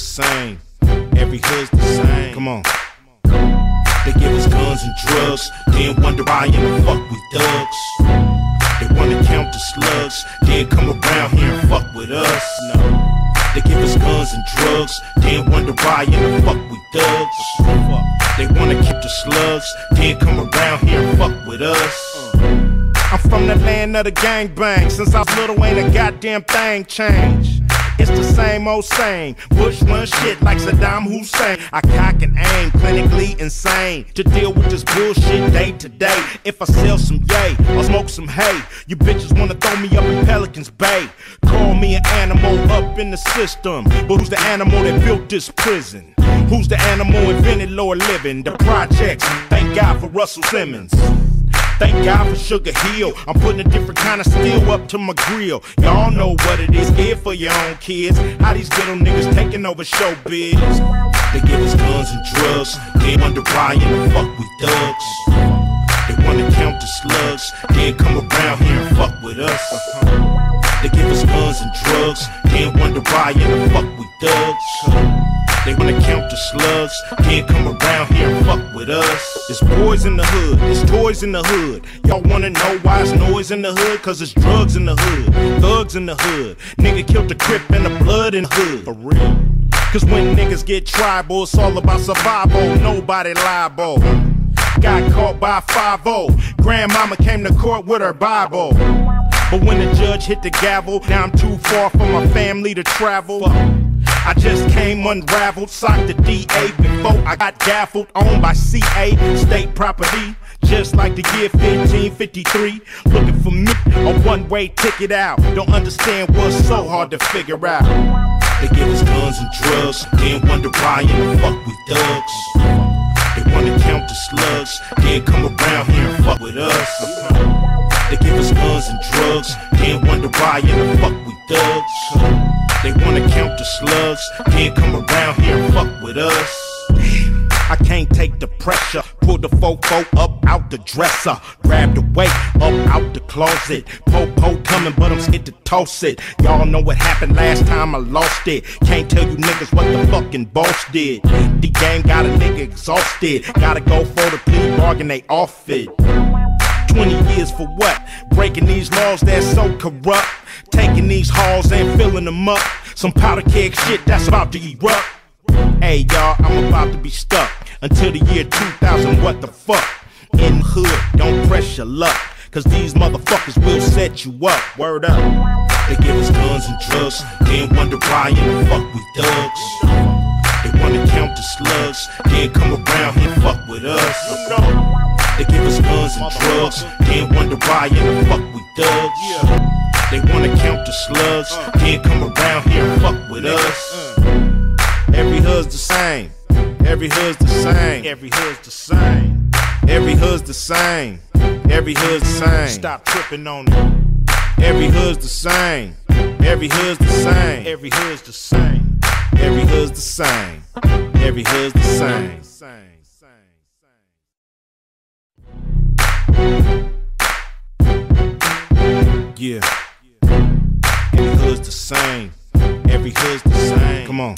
same. Every hood's the same. Come on. They give us guns and drugs, then wonder why in the fuck we thugs. They wanna count the slugs, then come around here and fuck with us. No. They give us guns and drugs, then wonder why in the fuck we thugs. They wanna keep the slugs, then come around here and fuck with us. I'm from the land of the gangbang. Since I was little, ain't a goddamn thing changed. It's the same old same. Bush run shit like Saddam Hussein. I cock and aim, clinically insane. To deal with this bullshit day to day. If I sell some yay I'll smoke some hay, you bitches wanna throw me up in Pelican's Bay. Call me an animal up in the system. But who's the animal that built this prison? Who's the animal invented lower living? The projects. Thank God for Russell Simmons. Thank God for Sugar Hill. I'm putting a different kind of steel up to my grill. Y'all know what it is, gear for your own kids. How these little niggas taking over showbiz. They give us guns and drugs. They wonder why in fuck we thugs. They wanna count the slugs. Then come around here and fuck with us. They give us guns and drugs. Then wonder why in the fuck we thugs. They wanna count the slugs, can't come around here and fuck with us. It's boys in the hood, it's toys in the hood. Y'all wanna know why it's noise in the hood? Cause it's drugs in the hood, thugs in the hood. Nigga killed the crip and the blood in the hood. For real. Cause when niggas get tribal, it's all about survival, nobody liable. Got caught by 5 Grandmama came to court with her Bible. But when the judge hit the gavel, now I'm too far from my family to travel. I just came unraveled, socked the DA before I got gaffled, owned by CA, state property. Just like the year 1553, looking for me, a one-way ticket out. Don't understand what's so hard to figure out. They give us guns and drugs, then wonder why in the fuck we thugs. They wanna count the slugs, then come around here and fuck with us. They give us guns and drugs, then wonder why in the fuck we thugs. They wanna count the slugs, can't come around here and fuck with us. I can't take the pressure. Pull the fofo up out the dresser. Grab the weight up out the closet. Po-po coming, but I'm scared to toss it. Y'all know what happened last time I lost it. Can't tell you niggas what the fucking boss did. The game got a nigga exhausted. Gotta go for the plea bargain, they off it. 20 years for what? Breaking these laws that's so corrupt. Taking these halls and filling them up. Some powder keg shit that's about to erupt. Hey y'all, I'm about to be stuck until the year 2000. What the fuck? In hood, don't press your luck. Cause these motherfuckers will set you up. Word up. They give us guns and drugs, then wonder why in the fuck we thugs. They wanna count the slugs, then come around here and fuck with us. They give us guns and drugs, then wonder why in the fuck we thugs. They wanna count the slugs, then come around here and fuck with us. Every hood's the same. Every hood's the same. Every hood's the same. Every hood's the same. Every hood's the same. Stop tripping on it. Every hood's the same. Every hood's the same. Every hood's the same. Every hood's the same. Every hood's the same. Yeah. The same. Every hood's the same. Come on.